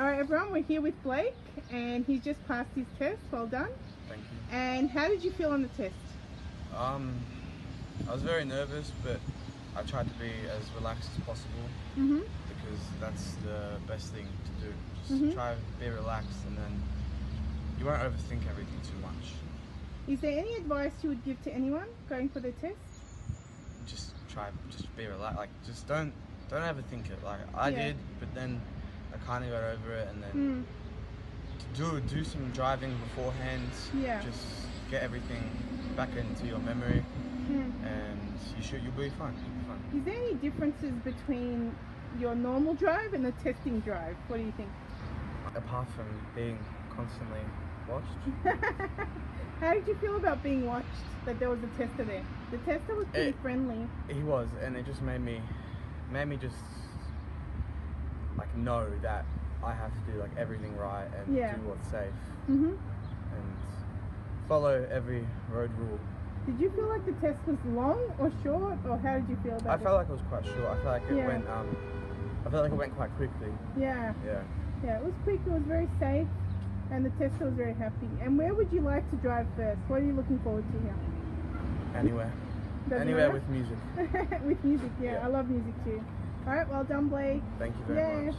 All right, everyone, we're here with Blake, and he's just passed his test. Well done. Thank you. And how did you feel on the test? Um, I was very nervous, but I tried to be as relaxed as possible Mm-hmm. because that's the best thing to do. Just Mhm. try to be relaxed, and then you won't overthink everything too much. Is there any advice you would give to anyone going for the test? Just try, just be relaxed. Like, just don't don't overthink it. Like I Yeah. did, but then I kind of got over it, and then Mm. do do some driving beforehand. Yeah. Just get everything back into your memory, Mm. and you should you'll be fine. You'll be fine. Is there any differences between your normal drive and the testing drive? What do you think? Apart from being constantly watched. How did you feel about being watched? That there was a tester there. The tester was pretty It- friendly. He was, and it just made me, made me just like know that I have to do like everything right and Yeah. do what's safe hmm and follow every road rule. Did you feel like the test was long or short, or how did you feel about it? I felt like it was quite short. I felt like it Yeah. went, um, I felt like it went quite quickly. yeah, Yeah. yeah, it was quick. It was very safe, and the tester was very happy. And where would you like to drive first? What are you looking forward to here? Anywhere, Doesn't anywhere matter? with music. with music, yeah, Yeah. I love music too. All right, well done, Blake. Thank you very Yeah. much.